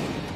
you